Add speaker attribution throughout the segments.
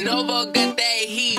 Speaker 1: Nova got that heat,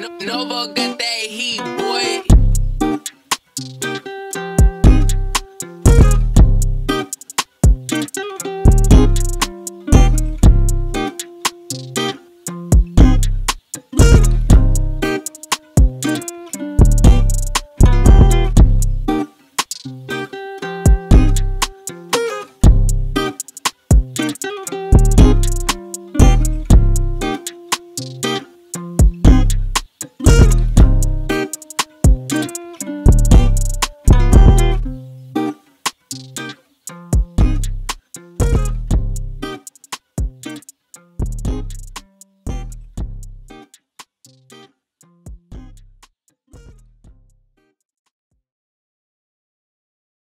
Speaker 1: Novo got that heat, boy.